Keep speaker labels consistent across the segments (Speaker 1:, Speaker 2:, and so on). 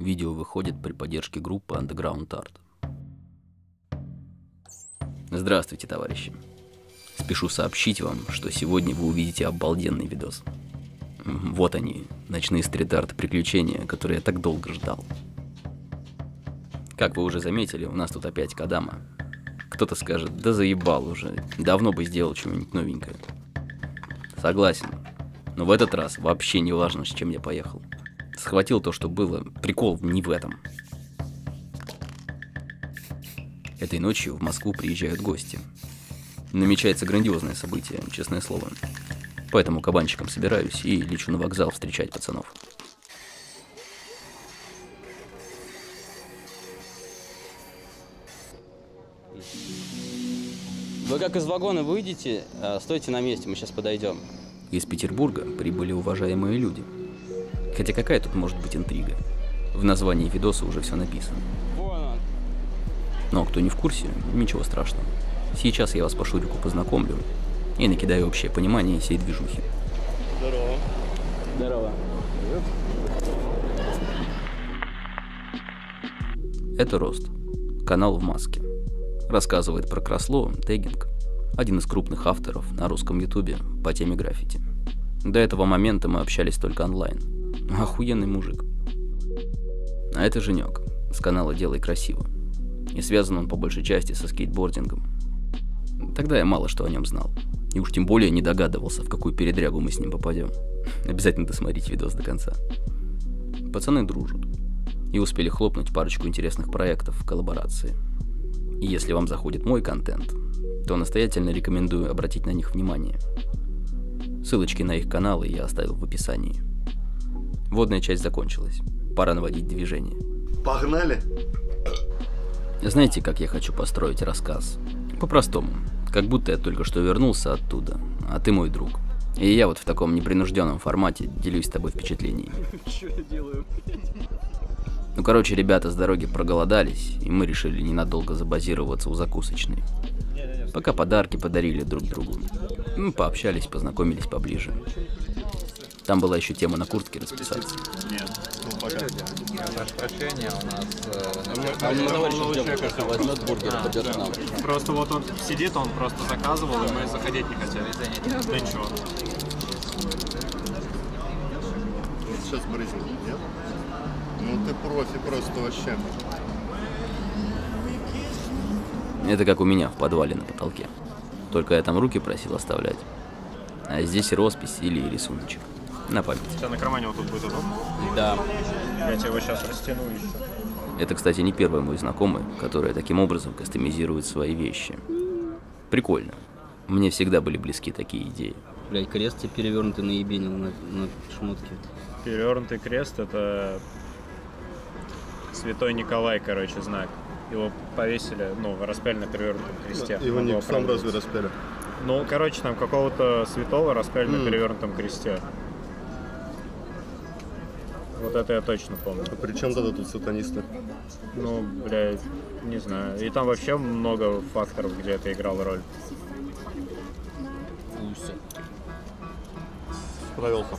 Speaker 1: Видео выходит при поддержке группы Underground Art. Здравствуйте, товарищи. Спешу сообщить вам, что сегодня вы увидите обалденный видос. Вот они, ночные стрит-арт приключения, которые я так долго ждал. Как вы уже заметили, у нас тут опять Кадама. Кто-то скажет, да заебал уже, давно бы сделал что-нибудь новенькое. Согласен, но в этот раз вообще не важно, с чем я поехал. Схватил то, что было, прикол не в этом. Этой ночью в Москву приезжают гости. Намечается грандиозное событие, честное слово. Поэтому кабанчиком собираюсь и лечу на вокзал встречать пацанов.
Speaker 2: Вы как из вагона выйдете, э, стойте на месте, мы сейчас подойдем.
Speaker 1: Из Петербурга прибыли уважаемые люди. Хотя какая тут может быть интрига? В названии видоса уже все написано. Но кто не в курсе, ничего страшного. Сейчас я вас по Шурику познакомлю и накидаю общее понимание всей движухи.
Speaker 2: Здорово. Здорово.
Speaker 1: Это Рост. Канал в маске. Рассказывает про кросло, тегинг. Один из крупных авторов на русском ютубе по теме граффити. До этого момента мы общались только онлайн. Охуенный мужик. А это Женек с канала «Делай красиво». И связан он по большей части со скейтбордингом. Тогда я мало что о нем знал. И уж тем более не догадывался, в какую передрягу мы с ним попадем. Обязательно досмотрите видос до конца. Пацаны дружат. И успели хлопнуть парочку интересных проектов в коллаборации. И если вам заходит мой контент, то настоятельно рекомендую обратить на них внимание. Ссылочки на их каналы я оставил в описании. Водная часть закончилась. Пора наводить движение.
Speaker 3: Погнали!
Speaker 1: Знаете, как я хочу построить рассказ? По-простому. Как будто я только что вернулся оттуда, а ты мой друг. И я вот в таком непринужденном формате делюсь с тобой впечатлениями.
Speaker 2: Что я делаю?
Speaker 1: Ну, короче, ребята с дороги проголодались, и мы решили ненадолго забазироваться у закусочной. Пока подарки подарили друг другу. Мы пообщались, познакомились поближе. Там была еще тема на куртке расписаться.
Speaker 3: Нет, ну пока.
Speaker 4: Прошу прощения, у нас... э,
Speaker 2: А мне товарищ ждем, возьмет бургер, придет к нам.
Speaker 5: Просто вот он сидит, он просто заказывал, и мы заходить не хотели. Да ничего.
Speaker 3: Сейчас брызнет, нет? Ну ты профи просто вообще.
Speaker 1: Это как у меня в подвале на потолке. Только я там руки просил оставлять. А здесь роспись или рисуночек. На память.
Speaker 5: У тебя на кармане вот тут будет удобно.
Speaker 2: Да.
Speaker 5: Я тебе его сейчас растяну еще.
Speaker 1: Это, кстати, не первый мой знакомый, который таким образом кастомизирует свои вещи. Прикольно. Мне всегда были близки такие идеи.
Speaker 2: Блять, крест тебе перевернутый наебенил на, на шмотке.
Speaker 5: Перевернутый крест это Святой Николай, короче, знак. Его повесили, ну, распяли на перевернутом кресте.
Speaker 3: Его не
Speaker 5: был
Speaker 3: сам разве распяли?
Speaker 5: Ну, короче, там какого-то святого распяли на
Speaker 3: М.
Speaker 5: перевернутом кресте. Вот это я точно помню.
Speaker 3: А при чем тогда тут сатанисты?
Speaker 5: Ну, блядь, не знаю. И там вообще много факторов, где это играло роль.
Speaker 2: Пусть.
Speaker 3: Справился.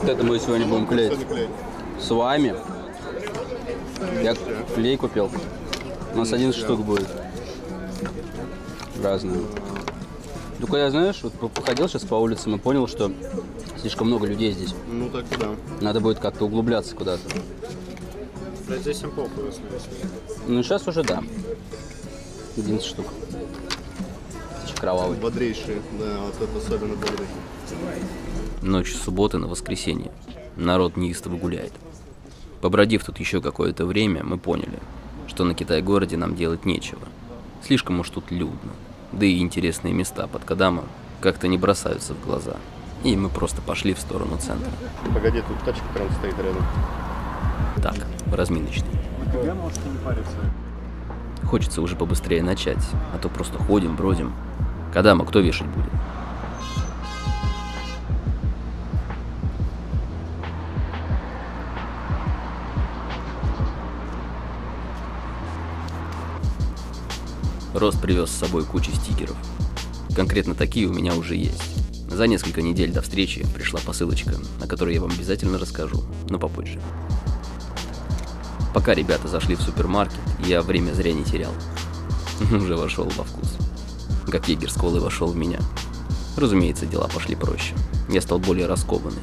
Speaker 2: Вот это мы сегодня будем клеить. С вами. Я клей купил. У нас 11 штук будет. Разные. Только я, знаешь, вот по- походил сейчас по улицам и понял, что слишком много людей здесь.
Speaker 3: Ну так и да.
Speaker 2: Надо будет как-то углубляться куда-то.
Speaker 5: Да здесь им похуй, если
Speaker 2: Ну, сейчас уже да. 11 штук. Очень кровавый.
Speaker 3: Бодрейшие, да, вот это особенно бодрый.
Speaker 1: Ночь с субботы на воскресенье. Народ неистово гуляет. Побродив тут еще какое-то время, мы поняли, что на Китай-городе нам делать нечего. Слишком уж тут людно. Да и интересные места под Кадама как-то не бросаются в глаза. И мы просто пошли в сторону центра.
Speaker 3: Погоди, тут тачка прям стоит рядом.
Speaker 1: Так, разминочный.
Speaker 5: Я, может, и не париться.
Speaker 1: Хочется уже побыстрее начать, а то просто ходим, бродим. Кадама кто вешать будет? Рост привез с собой кучу стикеров. Конкретно такие у меня уже есть. За несколько недель до встречи пришла посылочка, о которой я вам обязательно расскажу, но попозже. Пока ребята зашли в супермаркет, я время зря не терял. Уже вошел во вкус. Как егер с колой вошел в меня. Разумеется, дела пошли проще. Я стал более раскованный.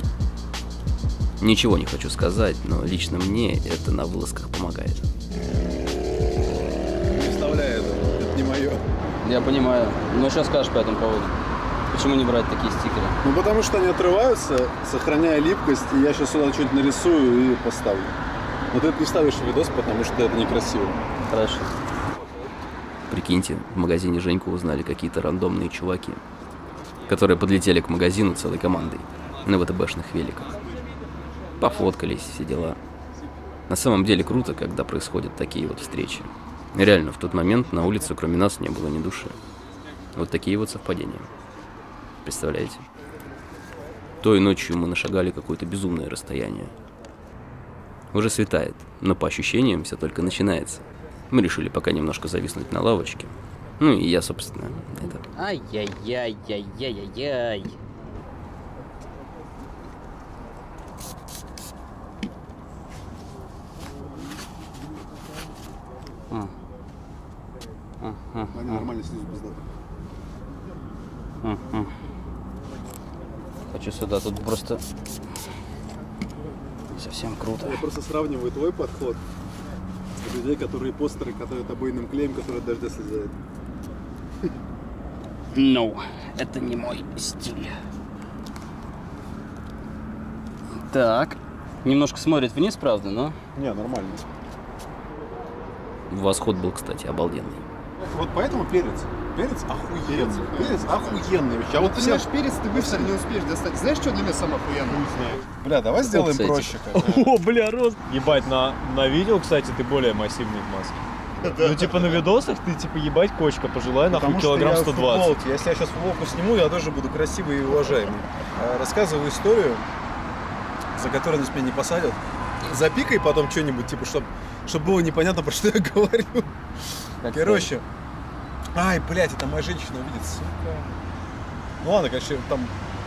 Speaker 1: Ничего не хочу сказать, но лично мне это на вылазках помогает.
Speaker 2: Я понимаю. Но что скажешь по этому поводу? Почему не брать такие стикеры?
Speaker 6: Ну потому что они отрываются, сохраняя липкость, и я сейчас сюда что-нибудь нарисую и поставлю. Но ты это не ставишь в видос, потому что это некрасиво.
Speaker 2: Хорошо.
Speaker 1: Прикиньте, в магазине Женьку узнали какие-то рандомные чуваки, которые подлетели к магазину целой командой на ВТБшных великах. Пофоткались, все дела. На самом деле круто, когда происходят такие вот встречи. Реально, в тот момент на улице кроме нас не было ни души. Вот такие вот совпадения. Представляете? Той ночью мы нашагали какое-то безумное расстояние. Уже светает, но по ощущениям все только начинается. Мы решили пока немножко зависнуть на лавочке. Ну и я, собственно, это...
Speaker 2: Ай-яй-яй-яй-яй-яй. А. Ага,
Speaker 6: Они нормально снизу без даты.
Speaker 2: ага. Хочу сюда, тут просто совсем круто.
Speaker 6: Я просто сравниваю твой подход с людей, которые постеры катают обойным клеем, который от дождя слезает.
Speaker 2: No, это не мой стиль. Так. Немножко смотрит вниз, правда, но...
Speaker 6: Не, нормально.
Speaker 1: Восход был, кстати, обалденный.
Speaker 6: Вот поэтому перец. Перец охуенный. Перец охуенный. вообще. А вот
Speaker 3: Ты
Speaker 6: все...
Speaker 3: знаешь, перец ты быстро не успеешь достать. Знаешь, что для меня самое охуенное?
Speaker 6: Бля, давай сделаем
Speaker 1: кстати.
Speaker 6: проще.
Speaker 5: О, бля, рост. Ебать, на, на видео, кстати, ты более массивный в маске. Ну, типа, на видосах ты, типа, ебать, кочка, пожелай, нахуй, килограмм
Speaker 6: я в
Speaker 5: 120.
Speaker 6: футболке. Если я сейчас футболку сниму, я тоже буду красивый и уважаемый. А, Рассказываю историю, за которую нас меня не посадят. Запикай потом что-нибудь, типа, чтобы чтобы было непонятно, про что я говорю.
Speaker 2: Как
Speaker 6: Короче. Ай, блядь, это моя женщина увидит, сука. Ну ладно, конечно, там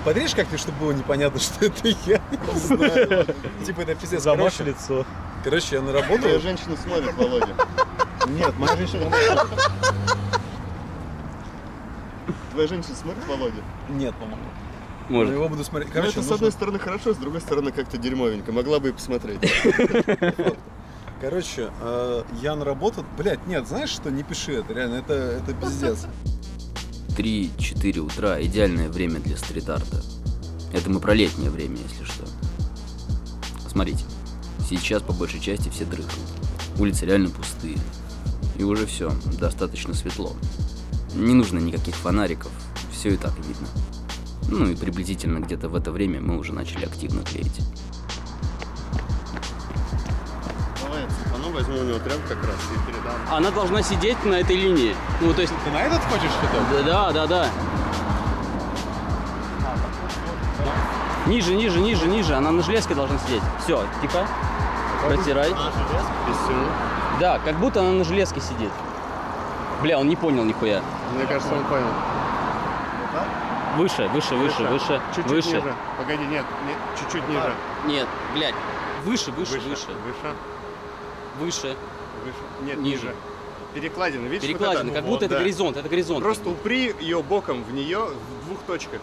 Speaker 6: подрежь как-то, чтобы было непонятно, что это я. Я не знаю. Типа это пиздец. Короче,
Speaker 5: лицо.
Speaker 6: короче, я на
Speaker 3: Твоя
Speaker 6: работу.
Speaker 3: женщина смотрит, Володя.
Speaker 6: Нет, моя женщина...
Speaker 3: Твоя женщина смотрит, Володя.
Speaker 6: Нет, по-моему.
Speaker 2: Может.
Speaker 6: Но его буду смотреть.
Speaker 3: Ну,
Speaker 6: Короче,
Speaker 3: это с
Speaker 6: нужно-
Speaker 3: одной стороны хорошо, с другой стороны как-то дерьмовенько. Могла бы и посмотреть.
Speaker 6: Короче, э, на работу... Блядь, нет, знаешь что, не пиши это, реально, это, это пиздец.
Speaker 1: 3-4 утра – идеальное время для стрит-арта. Это мы про летнее время, если что. Смотрите, сейчас по большей части все дрыхнут. Улицы реально пустые. И уже все, достаточно светло. Не нужно никаких фонариков, все и так видно. Ну и приблизительно где-то в это время мы уже начали активно клеить.
Speaker 3: Давай я цепану, возьму у него тряпку как раз и передам.
Speaker 2: Она должна сидеть на этой линии. Ну, то есть...
Speaker 6: Ты на этот хочешь что-то?
Speaker 2: Да, да, да. Ниже, ниже, ниже, ниже. Она на железке должна сидеть. Все, тихо. Протирай. Да, как будто она на железке сидит. Бля, он не понял нихуя.
Speaker 3: Мне кажется, он понял.
Speaker 2: Выше, выше, выше, выше,
Speaker 3: Чуть-чуть
Speaker 2: выше.
Speaker 3: ниже. Погоди, нет, нет, чуть-чуть ниже.
Speaker 2: Нет, блядь. Выше, выше, выше,
Speaker 3: Выше.
Speaker 2: выше.
Speaker 3: Выше. Нет,
Speaker 2: Ниже.
Speaker 3: ниже. Перекладина, видишь? вот
Speaker 2: Перекладина,
Speaker 3: это?
Speaker 2: как
Speaker 3: Вот,
Speaker 2: будто это
Speaker 3: да.
Speaker 2: горизонт, это горизонт.
Speaker 3: Просто упри ее боком в нее в двух точках.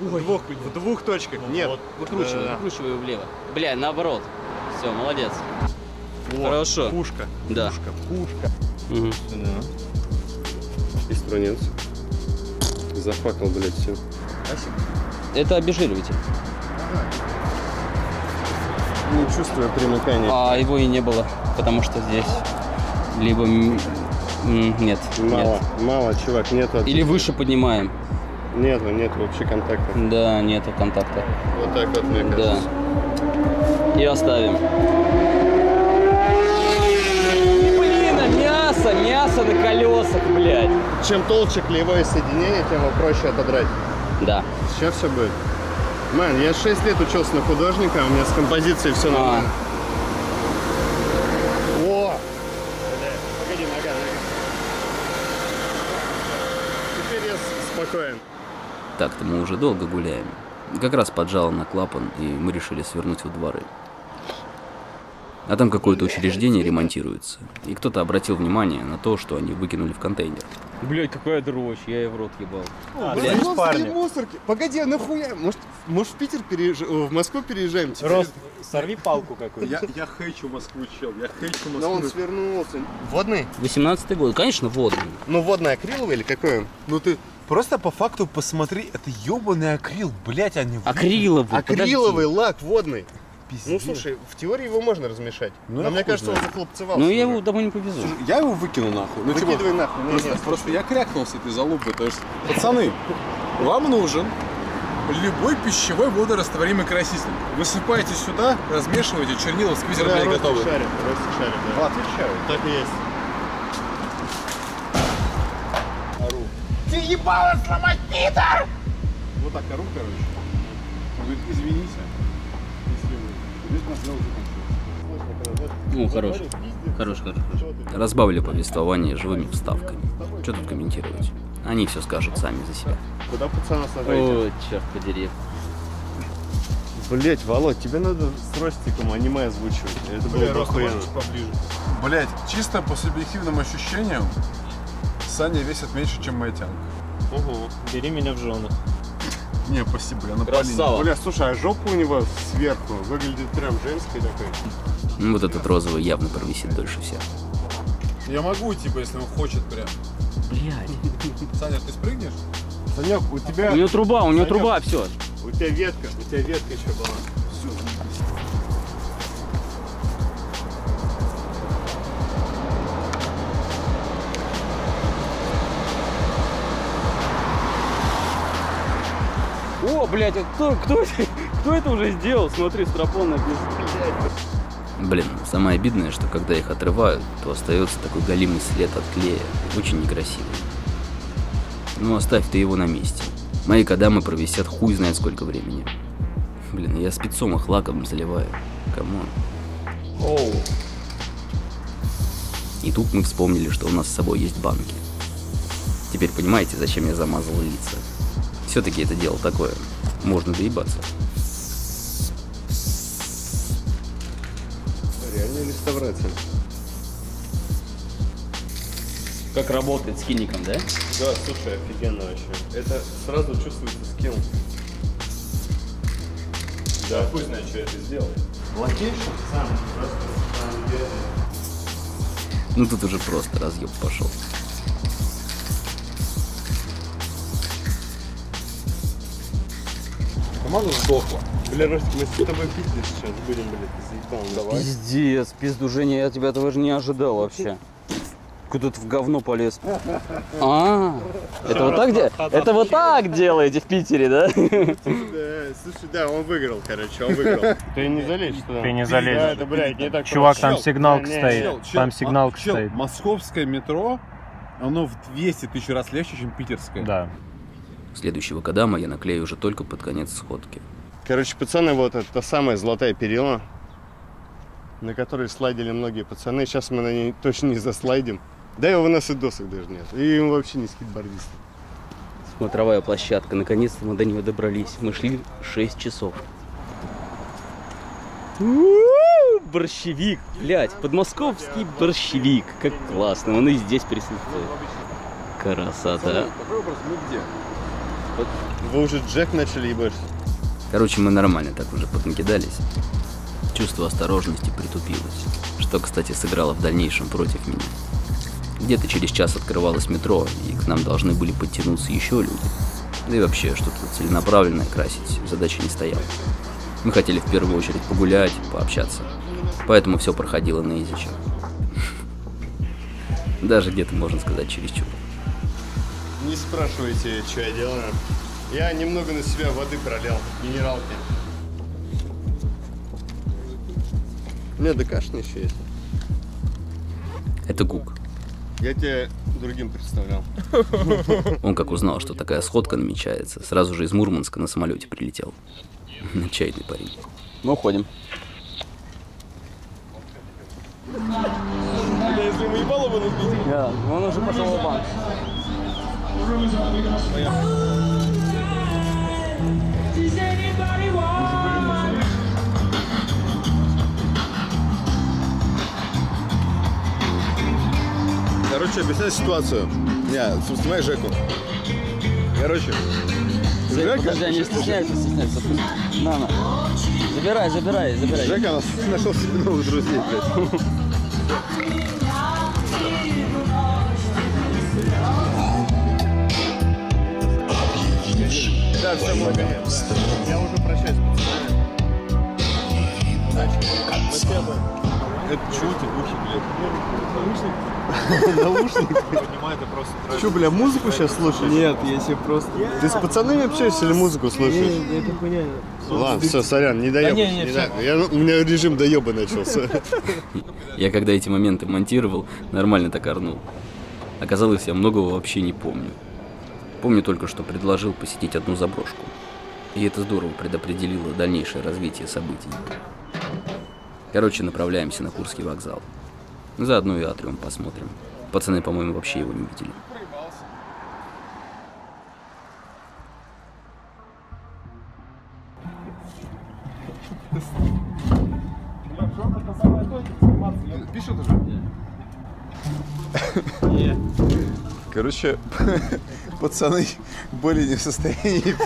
Speaker 3: В двух, в двух точках. Нет.
Speaker 2: Выкручивай,
Speaker 3: Да-да-да.
Speaker 2: выкручивай влево. Бля, наоборот. Все, молодец.
Speaker 3: Вот,
Speaker 2: Хорошо.
Speaker 3: Пушка.
Speaker 2: Да.
Speaker 3: Пушка. Пушка.
Speaker 2: Мгм.
Speaker 3: И струнец. Зафакал, блядь, все.
Speaker 2: Это обезжириватель.
Speaker 3: Не чувствую примыкания.
Speaker 2: А его и не было, потому что здесь либо нет,
Speaker 3: Мало,
Speaker 2: нет.
Speaker 3: мало, чувак, нету.
Speaker 2: Или выше поднимаем.
Speaker 3: Нету, нету вообще контакта.
Speaker 2: Да, нету контакта.
Speaker 3: Вот так вот, мне
Speaker 2: Да.
Speaker 3: кажется.
Speaker 2: И оставим. А мясо, мясо на колесах, блядь.
Speaker 3: Чем толще клеевое соединение, тем его проще отодрать.
Speaker 2: Да.
Speaker 3: Сейчас все будет. Мэн, я 6 лет учился на художника, у меня с композицией все нормально. О! Погоди, спокоен.
Speaker 1: Так-то мы уже долго гуляем. Как раз поджало на клапан, и мы решили свернуть во дворы. А там какое-то учреждение ремонтируется. И кто-то обратил внимание на то, что они выкинули в контейнер.
Speaker 2: Блять, какая дрочь, я ей в рот ебал.
Speaker 5: А,
Speaker 3: Блядь, мусорки,
Speaker 5: парни,
Speaker 3: мусорки. Погоди, а нахуя? Может, может в Питер переезжаем, в Москву переезжаем? теперь?
Speaker 5: Рост, сорви палку какую-то.
Speaker 6: Я, я хейчу Москву, чел, я хейчу
Speaker 3: Да он
Speaker 6: Москву.
Speaker 3: свернулся. Водный?
Speaker 2: 18 год, конечно, водный.
Speaker 3: Ну, водный акриловый или какой он?
Speaker 6: Ну ты просто по факту посмотри, это ебаный акрил, блять, а не
Speaker 2: Акриловый,
Speaker 3: Акриловый лак водный.
Speaker 6: Пиздец.
Speaker 3: Ну, слушай, в теории его можно размешать.
Speaker 6: Ну,
Speaker 3: Но
Speaker 6: я
Speaker 3: мне кажется, он
Speaker 6: знает.
Speaker 3: захлопцевался.
Speaker 2: Ну я его домой не повезу.
Speaker 6: Слушай, Я его выкину нахуй. Ну, типа,
Speaker 3: Выкидывай нахуй. Не,
Speaker 6: просто,
Speaker 3: не,
Speaker 6: просто я крякнул с этой залупы. То есть, пацаны, вам нужен любой пищевой водорастворимый краситель. Высыпаете сюда, размешиваете, чернила сквизер
Speaker 3: Да,
Speaker 6: готовы.
Speaker 3: шарит, Ростик шарит, да.
Speaker 6: Отвечаю.
Speaker 3: Так и есть.
Speaker 6: Вот так ору, короче. Он говорит, извините. Если вы. Нас.
Speaker 2: Ну, хорош. Хорош, хорош, хорош.
Speaker 1: Разбавили повествование живыми вставками. Что тут комментировать? Они все скажут сами за себя.
Speaker 3: Куда пацана сажаете?
Speaker 2: О, черт подери.
Speaker 3: Блять, Володь, тебе надо с Ростиком аниме озвучивать. Это было бы охуенно.
Speaker 6: поближе. Блять, чисто по субъективным ощущениям, Саня весит меньше, чем моя тянка.
Speaker 3: Ого.
Speaker 5: Бери меня в жены.
Speaker 6: Не, спасибо, я на
Speaker 2: Красава.
Speaker 3: Бля, слушай, а жопа у него сверху выглядит прям женской такой.
Speaker 1: Ну, Вот этот розовый явно провисит дольше всех.
Speaker 6: Я могу, типа, если он хочет прям.
Speaker 2: Блядь.
Speaker 6: Саня, ты спрыгнешь?
Speaker 3: Санек, у тебя,
Speaker 2: У него труба, у него
Speaker 3: Санек.
Speaker 2: труба, все.
Speaker 3: у тебя ветка, у тебя ветка еще была.
Speaker 2: О, блядь, кто, кто, это- кто это уже сделал? Смотри, стропон написан.
Speaker 1: Блин, самое обидное, что когда их отрывают, то остается такой галимый след от клея. Очень некрасивый. Ну, оставь ты его на месте. Мои кодамы провисят хуй знает сколько времени. Блин, я спецом их лаком заливаю. Come on.
Speaker 5: Оу.
Speaker 1: И тут мы вспомнили, что у нас с собой есть банки. Теперь понимаете, зачем я замазал лица? Все-таки это дело такое. Можно доебаться.
Speaker 3: Реальная реставрация.
Speaker 2: Как работает с кинником, да?
Speaker 3: Да, слушай, офигенно вообще. Это сразу чувствуется skill. Да, хуй знает, что это сделал. Location сам просто.
Speaker 1: Ну тут уже просто разъеб пошел.
Speaker 6: Команда сдохла.
Speaker 3: Бля, Ростик, мы с тобой пиздить сейчас будем, блядь, заебал. Давай.
Speaker 2: Пиздец, пиздужение, я тебя этого же не ожидал вообще. Куда ты в говно полез? А, это вот так. Это вот так делаете в Питере, да?
Speaker 3: Да, слушай, да, он выиграл, короче, он выиграл. Ты не залезешь туда.
Speaker 5: Ты не залезешь. Чувак, там сигналка стоит. Там сигналка стоит.
Speaker 6: Московское метро, оно в 200 тысяч раз легче, чем питерское.
Speaker 5: Да.
Speaker 1: Следующего кадама я наклею уже только под конец сходки.
Speaker 3: Короче, пацаны, вот это та самая золотая перила, на которой слайдили многие пацаны. Сейчас мы на ней точно не заслайдим. Да и у нас и досок даже нет. И мы вообще не скейтбордисты.
Speaker 2: Смотровая площадка, наконец-то мы до нее добрались. Мы шли 6 часов. У-у-у, Борщевик, блядь, подмосковский борщевик. Как классно, он и здесь присутствует. Красота.
Speaker 6: Какой вопрос? Мы где?
Speaker 3: Вы уже Джек начали ебать?
Speaker 1: Короче, мы нормально так уже поднакидались. Чувство осторожности притупилось, что, кстати, сыграло в дальнейшем против меня. Где-то через час открывалось метро, и к нам должны были подтянуться еще люди. Да и вообще, что-то целенаправленное красить задача не стояла. Мы хотели в первую очередь погулять, пообщаться. Поэтому все проходило на язычок. Даже где-то, можно сказать, чересчур.
Speaker 3: Не спрашивайте, что я делаю. Я немного на себя воды пролил, минералки. У меня ДКшный еще есть.
Speaker 1: Это Гук.
Speaker 3: Я тебе другим представлял.
Speaker 1: Он как узнал, что такая сходка намечается, сразу же из Мурманска на самолете прилетел. Чайный парень.
Speaker 2: Мы уходим.
Speaker 3: Если мы ебало бы набить.
Speaker 2: Да, он уже пошел в банк.
Speaker 3: Короче, объясняй ситуацию. Не, снимай Жеку. Короче. Жека,
Speaker 2: подожди, не стесняйся, стесняйся. На, на. Забирай, забирай, забирай.
Speaker 3: Жека нашел себе новых друзей, блядь. Да, все, мой конец. Я уже прощаюсь,
Speaker 5: Это чего ты в ухе, блядь? Наушник? Понимаю, это просто трэш.
Speaker 3: Че, бля, музыку сейчас слушаешь?
Speaker 6: Нет, я себе просто...
Speaker 3: Ты с пацанами общаешься или музыку слушаешь?
Speaker 6: это хуйня.
Speaker 3: Ладно, все, сорян, не доеб.
Speaker 5: не, не,
Speaker 3: не
Speaker 5: всё.
Speaker 3: да- я- У меня режим доеба начался.
Speaker 1: Я когда эти моменты монтировал, нормально так орнул. Оказалось, я многого вообще не помню. Помню только, что предложил посетить одну заброшку. И это здорово предопределило дальнейшее развитие событий. Короче, направляемся на Курский вокзал. Заодно и атриум посмотрим. Пацаны, по-моему, вообще его не видели.
Speaker 3: Пишет уже? Короче, пацаны были не в состоянии...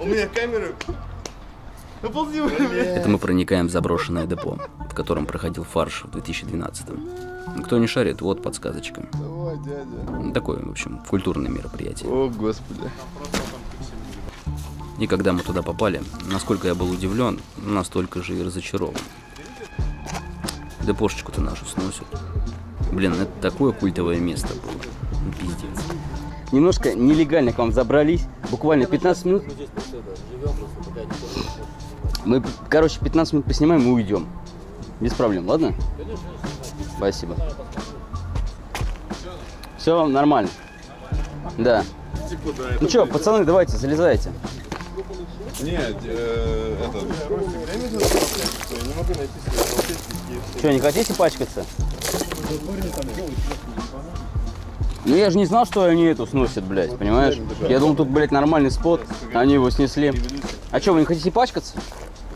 Speaker 3: У меня камеры...
Speaker 1: Это мы проникаем в заброшенное депо, в котором проходил фарш в 2012-м. Кто не шарит, вот подсказочка.
Speaker 3: Давай, дядя.
Speaker 1: Такое, в общем, культурное мероприятие.
Speaker 3: О, господи.
Speaker 1: И когда мы туда попали, насколько я был удивлен, настолько же и разочарован. Депошечку-то нашу сносят. Блин, это такое культовое место было. Пиздец.
Speaker 2: Немножко нелегально к вам забрались. Буквально 15 минут. Мы, короче, 15 минут поснимаем и уйдем. Без проблем, ладно? Спасибо. Все нормально. Да. Ну что, пацаны, давайте, залезайте.
Speaker 3: Нет, э, это...
Speaker 2: Что, не хотите пачкаться? Ну я же не знал, что они эту сносят, блядь, понимаешь? Я думал, тут, блядь, нормальный spot, они его снесли. А что, вы не хотите пачкаться?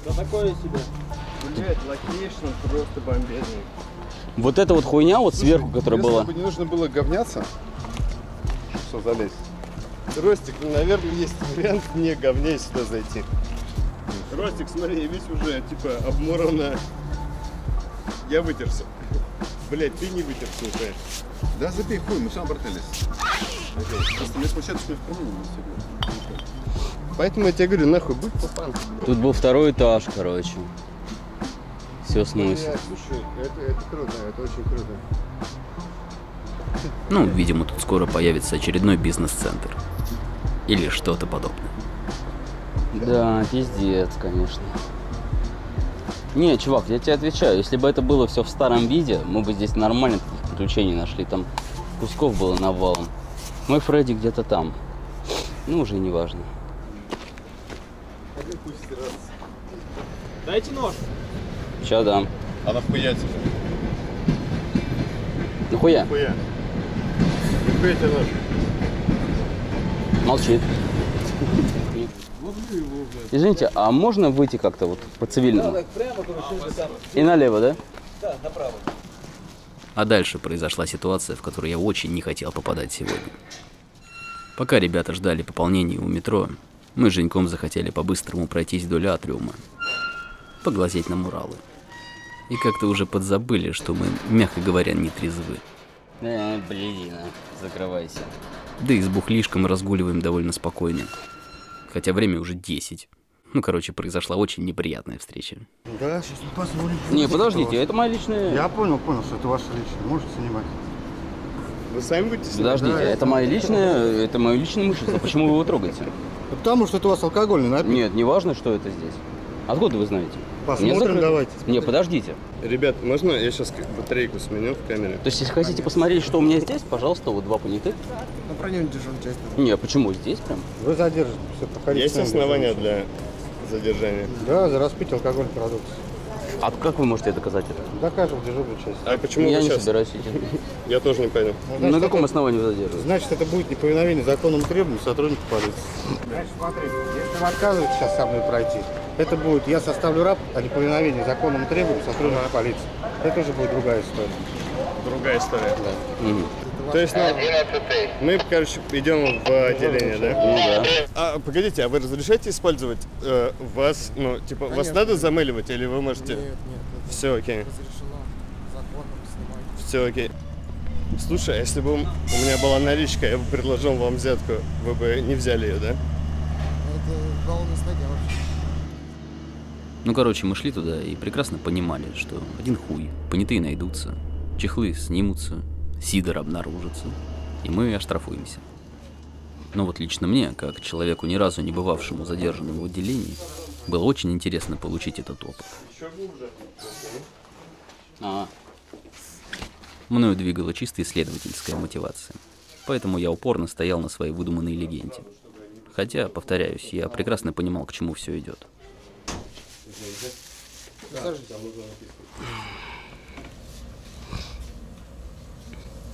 Speaker 3: Блять, location просто бомбезный.
Speaker 2: Вот эта вот хуйня вот сверху, которая
Speaker 3: Если
Speaker 2: была.
Speaker 3: бы не нужно было говняться, что залезть. Ростик, ну, наверное, есть вариант не говней сюда зайти. Ростик, смотри, весь уже, типа, обморано. Я вытерся. Блять, ты не вытерся уже.
Speaker 7: Да забей хуй, мы все обратились. Просто мне смущает, что я в не
Speaker 3: Поэтому я тебе говорю, нахуй, будь папан.
Speaker 2: Тут был второй этаж, короче. Все сносит.
Speaker 3: слушай, это, это круто, это очень круто.
Speaker 1: Ну, видимо, тут скоро появится очередной бизнес-центр. Или что-то подобное.
Speaker 2: Да, пиздец, конечно. Не, чувак, я тебе отвечаю, если бы это было все в старом виде, мы бы здесь нормально приключений нашли. Там кусков было навалом. Мой Фредди где-то там. Ну, уже не важно.
Speaker 5: Дайте нож.
Speaker 2: Сейчас дам.
Speaker 3: Она вхуя тебя.
Speaker 2: Нахуя?
Speaker 3: Хуя. Нихуя тебе нож.
Speaker 2: Молчит. Извините, а можно выйти как-то вот по цивильному? И налево, да?
Speaker 1: А дальше произошла ситуация, в которую я очень не хотел попадать сегодня. Пока ребята ждали пополнения у метро, мы с Женьком захотели по-быстрому пройтись вдоль атриума, поглазеть на муралы. И как-то уже подзабыли, что мы, мягко говоря, не трезвы.
Speaker 2: Э, блин, закрывайся.
Speaker 1: Да и с бухлишком разгуливаем довольно спокойно. Хотя время уже 10. Ну, короче, произошла очень неприятная встреча.
Speaker 7: Да, сейчас не позволю.
Speaker 2: Не, подождите, это моя личная...
Speaker 7: Я понял, понял, что это ваше личное. Можете снимать.
Speaker 3: Вы сами будете снимать?
Speaker 2: Подождите, это моя личная, это мое личное имущество. Почему вы его трогаете?
Speaker 7: Да потому что это у вас алкогольный напиток.
Speaker 2: Нет, не важно, что это здесь. Откуда вы знаете?
Speaker 7: Посмотрим,
Speaker 2: Не закрыто.
Speaker 7: давайте.
Speaker 2: Не, подождите.
Speaker 3: Ребят, можно я сейчас батарейку сменю в камере?
Speaker 2: То есть, если хотите посмотреть, что у меня здесь, пожалуйста, вот два понятых.
Speaker 7: На броню дежурную часть.
Speaker 2: Не, почему здесь прям?
Speaker 7: Вы задержаны. Все, проходите.
Speaker 3: Есть основания для задержания?
Speaker 7: Да, за распить алкогольный продукт.
Speaker 2: А как вы можете доказать это?
Speaker 7: Докажем в дежурную часть.
Speaker 3: А почему
Speaker 2: Я
Speaker 3: вы
Speaker 2: не
Speaker 3: сейчас?
Speaker 2: собираюсь идти.
Speaker 3: Я тоже не понял.
Speaker 7: Ну,
Speaker 2: На каком
Speaker 7: это-
Speaker 2: основании вы задерживаете?
Speaker 7: Значит, это будет неповиновение законным требованиям сотрудника полиции. Значит, смотрите, если вы отказываетесь сейчас со мной пройти, это будет, я составлю рапорт о неповиновении законным требованиям сотрудника полиции. Это уже будет другая история.
Speaker 3: Другая история.
Speaker 2: Мгм.
Speaker 3: То есть, ну, мы, короче, идем в отделение, да?
Speaker 2: Ну да.
Speaker 3: А, погодите, а вы разрешаете использовать э, вас, ну, типа, вас надо замыливать или вы можете?
Speaker 8: Нет, нет,
Speaker 3: Все окей,
Speaker 8: разрешено законом снимать.
Speaker 3: все окей. Слушай, а если бы у меня была наличка, я бы предложил вам взятку, вы бы не взяли ее, да?
Speaker 8: Это уголовная статья вообще.
Speaker 1: Ну, короче, мы шли туда и прекрасно понимали, что один хуй, понятые найдутся, чехлы снимутся, сидор обнаружится, и мы оштрафуемся. Но вот лично мне, как человеку ни разу не бывавшему задержанному в отделении, было очень интересно получить этот опыт.
Speaker 2: А,
Speaker 1: Мною двигала чисто исследовательская мотивация. Поэтому я упорно стоял на своей выдуманной легенде. Хотя, повторяюсь, я прекрасно понимал, к чему все идет.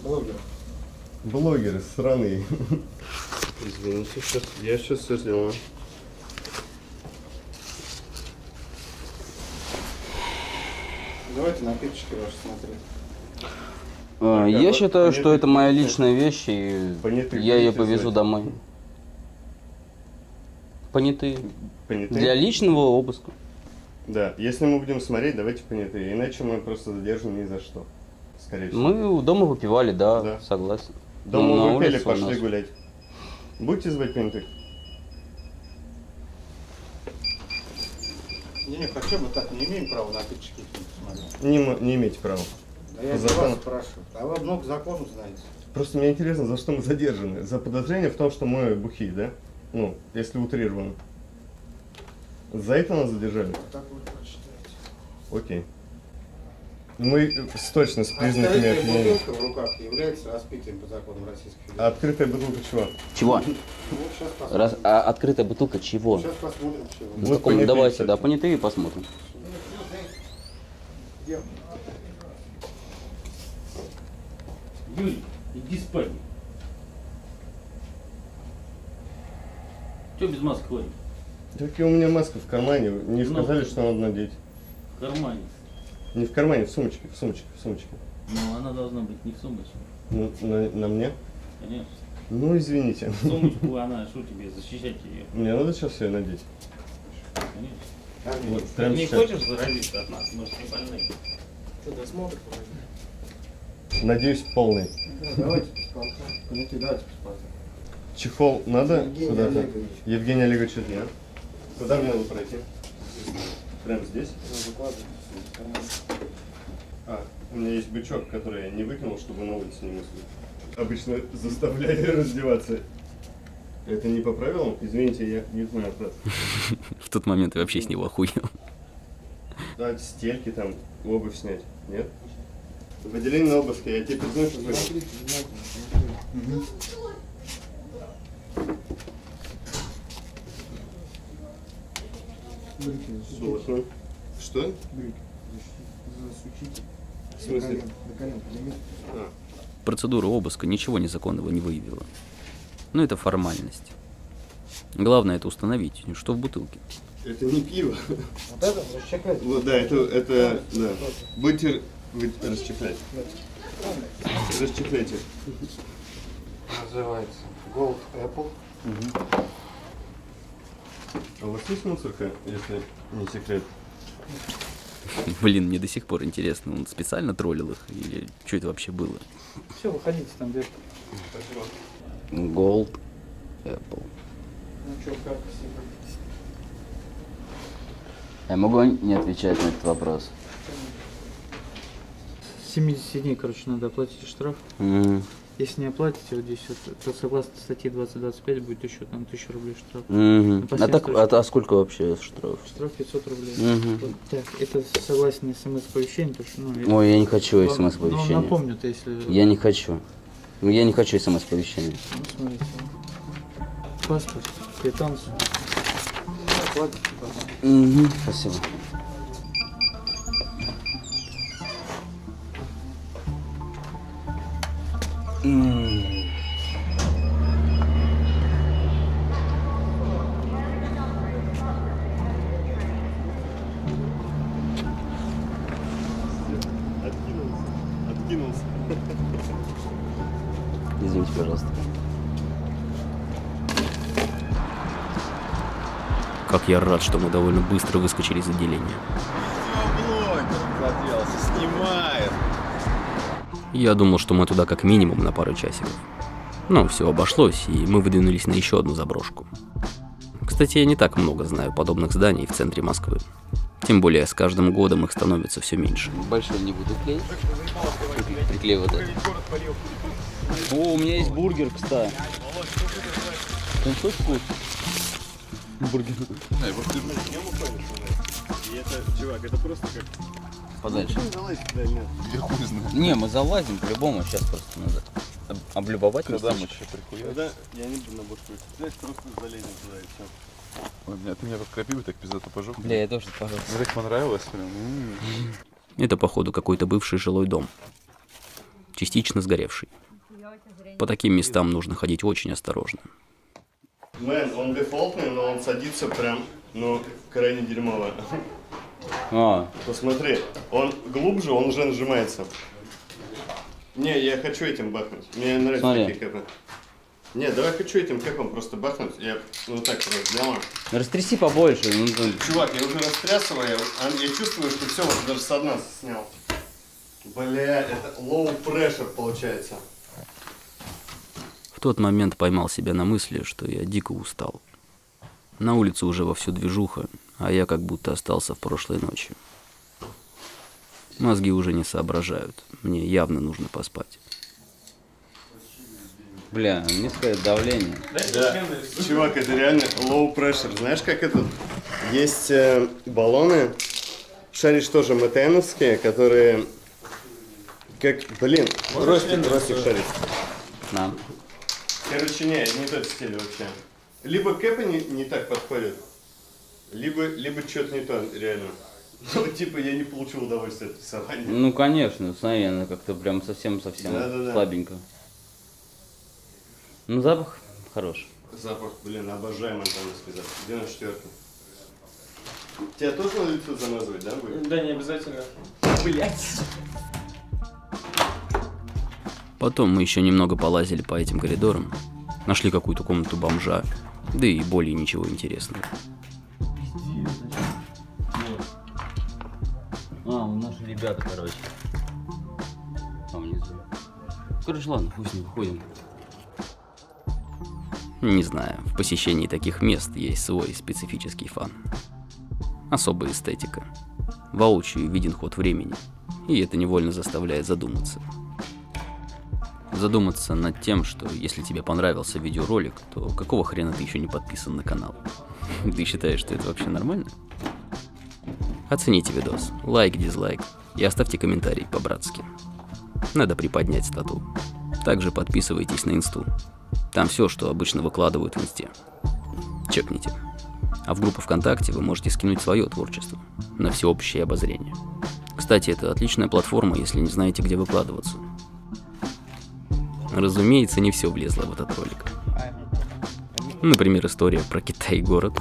Speaker 3: Блогер. Блогеры сраные. Извините, сейчас, я сейчас все сделаю.
Speaker 7: Давайте напиточки ваши смотреть.
Speaker 2: а, я
Speaker 3: вот
Speaker 2: считаю, что это моя личная вещь, и
Speaker 3: Понятые
Speaker 2: я ее повезу
Speaker 3: знать?
Speaker 2: домой. Понятые.
Speaker 3: Понятые?
Speaker 2: Для личного обыска.
Speaker 3: Да, если мы будем смотреть, давайте понятые. Иначе мы просто задержим ни за что. Скорее всего.
Speaker 2: Мы у дома выпивали, да,
Speaker 3: Да.
Speaker 2: согласен.
Speaker 3: Дома
Speaker 2: Ну, на
Speaker 3: выпили, пошли
Speaker 2: нас.
Speaker 3: гулять. Будете звать понятых?
Speaker 7: Не, не, хотя бы так, не имеем права напиточки смотреть.
Speaker 3: Не, не имеете права.
Speaker 7: Да я
Speaker 3: По
Speaker 7: за
Speaker 3: закону.
Speaker 7: вас спрашиваю. А вы много законов знаете.
Speaker 3: Просто мне интересно, за что мы задержаны. За подозрение в том, что мы бухи, да? Ну, если утрированно. За это нас задержали?
Speaker 7: Так вы прочитаете.
Speaker 3: Окей. Мы э, с- точно с признаками
Speaker 7: Открытая
Speaker 3: опьянения.
Speaker 7: бутылка в руках является распитием по законам Российской
Speaker 3: А
Speaker 7: Федерации.
Speaker 3: открытая бутылка чего?
Speaker 2: Чего?
Speaker 7: Вот сейчас посмотрим.
Speaker 2: Раз, а открытая бутылка чего?
Speaker 7: Сейчас посмотрим, чего.
Speaker 3: Вот
Speaker 2: каком-
Speaker 3: понятые,
Speaker 2: давайте,
Speaker 3: кстати.
Speaker 2: да, понятые посмотрим.
Speaker 1: Юрий, иди спать. Че без маски ходишь?
Speaker 3: Так и у меня маска в кармане. Не
Speaker 1: Ну.
Speaker 3: сказали, что надо надеть.
Speaker 1: В кармане.
Speaker 3: Не в кармане, в сумочке, в сумочке, в сумочке.
Speaker 1: Но она должна быть не в сумочке,
Speaker 3: Ну, на, на мне?
Speaker 1: конечно.
Speaker 3: Ну, извините.
Speaker 1: Сумочку она, что тебе, защищать ее,
Speaker 3: Мне надо сейчас ее надеть.
Speaker 1: конечно.
Speaker 3: Вот,
Speaker 1: Ты не
Speaker 3: сейчас.
Speaker 1: хочешь заразиться от нас? Мы же не больные.
Speaker 8: Что, досмотр
Speaker 3: Надеюсь, полный.
Speaker 7: Давайте без полка. Понятые, давайте полка.
Speaker 3: Чехол надо
Speaker 7: Евгений
Speaker 3: куда-то?
Speaker 7: Олегович.
Speaker 3: Евгений Олегович, я. Куда мне надо пройти? Прямо здесь? А, у меня есть бычок, который я не выкинул, чтобы на улице не мыслить. Обычно заставляли раздеваться. Это не по правилам? Извините, я не знаю, брат.
Speaker 1: В тот момент я вообще с него охуел.
Speaker 3: Да, стельки там, обувь снять. Нет? В отделении на обыске, я тебе признаю, что
Speaker 8: внимательно,
Speaker 3: Что?
Speaker 8: Брюки засучите.
Speaker 3: В смысле?
Speaker 8: До колен, до колен поднимите.
Speaker 3: А,
Speaker 1: Процедура обыска ничего незаконного не выявила. Но это формальность. Главное это установить, что в бутылке.
Speaker 3: это не пиво.
Speaker 7: Вот это расчекать.
Speaker 3: Вот, да, это, это, да. Будете вы расчехлять. Расчехляйте.
Speaker 7: Называется Gold Apple.
Speaker 3: А у вас есть мусорка, если не секрет?
Speaker 1: Блин, мне до сих пор интересно, он специально троллил их или что это вообще было?
Speaker 9: Все, выходите там дверь.
Speaker 2: Gold Apple.
Speaker 9: Ну что, как всегда.
Speaker 2: Я могу не отвечать на этот вопрос?
Speaker 9: С 70 дней, короче, надо оплатить штраф.
Speaker 2: Мгм.
Speaker 9: Если не оплатите вот здесь, вот, то согласно статье 2025 будет еще там 1000 рублей штраф.
Speaker 2: Мгм. А, так, а, а сколько вообще штраф?
Speaker 9: Штраф 500 рублей.
Speaker 2: Мгм.
Speaker 9: Вот так, это согласно смс-оповещению, потому что, ну, это-
Speaker 2: Ой, я не хочу смс-оповещения.
Speaker 9: Ну, напомню-то, если...
Speaker 2: Я не хочу. Ну, Я не хочу смс-оповещения.
Speaker 9: Ну, смотрите. Паспорт, квитанцию. Оплатите, пожалуйста.
Speaker 2: Мгм. Спасибо.
Speaker 3: Откинулся. Откинулся.
Speaker 2: Извините, пожалуйста.
Speaker 1: Как я рад, что мы довольно быстро выскочили из отделения.
Speaker 6: Видеоблогер заделся, снимает.
Speaker 1: Я думал, что мы туда как минимум на пару часиков. Но все обошлось, и мы выдвинулись на еще одну заброшку. Кстати, я не так много знаю подобных зданий в центре Москвы. Тем более, с каждым годом их становится все меньше.
Speaker 2: Большой не буду клеить. Приклей вот это. О, у меня есть бургер, кстати. Там что вкус? Бургер.
Speaker 3: И это, чувак, это просто как...
Speaker 2: Подальше.
Speaker 3: Нет.
Speaker 2: Не, мы залазим по-любому. Сейчас просто надо об- облюбовать
Speaker 3: Когда
Speaker 2: местечко.
Speaker 3: Когда я не буду на башку. Здесь просто залезем туда и все.
Speaker 10: Ой, бля, ты меня тут крапивой так пиздато пожег.
Speaker 2: Бля, я тоже, пожалуйста.
Speaker 10: Мне так понравилось прям. М.
Speaker 1: Это, походу, какой-то бывший жилой дом. Частично сгоревший. По таким местам нужно ходить очень осторожно.
Speaker 3: Мэн, он дефолтный, но он садится прям, ну, крайне дерьмово.
Speaker 2: А,
Speaker 3: Посмотри, он глубже, он уже нажимается. Не, я хочу этим бахнуть. Мне нравятся
Speaker 2: Смотри.
Speaker 3: такие кэпы. Не, давай хочу этим кэпом просто бахнуть. Я вот так просто сделаю.
Speaker 2: растряси побольше. Ну, там-
Speaker 3: Чувак, я уже растряс его, я, а я чувствую, что все, вот даже со дна снял. Бля, это low pressure получается.
Speaker 1: В тот момент поймал себя на мысли, что я дико устал. На улице уже вовсю движуха, а я как будто остался в прошлой ночи. Мозги уже не соображают. Мне явно нужно поспать.
Speaker 2: Бля, низкое давление.
Speaker 3: Да. Чувак, это реально low pressure. Знаешь, как этот? Есть э, баллоны, шаришь тоже МТНовские, которые как, блин, ростик, ростик шарит.
Speaker 2: На.
Speaker 3: Короче, не, не тот стиль вообще. Либо кэпы не, не так подходят, либо, либо что-то не то, реально. Ну, типа, я не получил удовольствия от рисования.
Speaker 2: Ну, конечно, смотри, она как-то прям совсем-совсем слабенько. Ну, запах хорош.
Speaker 3: Запах, блин, обожаем антоновский запах. 94 Тебя тоже на лицо замазывать, да, будет?
Speaker 5: Да, не обязательно.
Speaker 1: Потом мы еще немного полазили по этим коридорам, нашли какую-то комнату бомжа, да и более ничего интересного.
Speaker 2: Ребята, короче. Там внизу. Короче, ладно, пусть не выходим.
Speaker 1: Не знаю, в посещении таких мест есть свой специфический фан. Особая эстетика. Воочию виден ход времени, и это невольно заставляет задуматься. Задуматься над тем, что если тебе понравился видеоролик, то какого хрена ты еще не подписан на канал? Ты считаешь, что это вообще нормально? Оцените видос, лайк, дизлайк и оставьте комментарий по-братски. Надо приподнять стату. Также подписывайтесь на инсту. Там все, что обычно выкладывают в инсте. Чекните. А в группу ВКонтакте вы можете скинуть свое творчество на всеобщее обозрение. Кстати, это отличная платформа, если не знаете, где выкладываться. Разумеется, не все влезло в этот ролик. Например, история про Китай и город.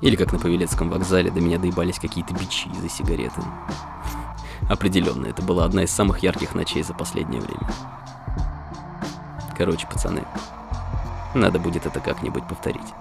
Speaker 1: Или как на Павелецком вокзале до меня доебались какие-то бичи за сигареты. Определенно, это была одна из самых ярких ночей за последнее время. Короче, пацаны, надо будет это как-нибудь повторить.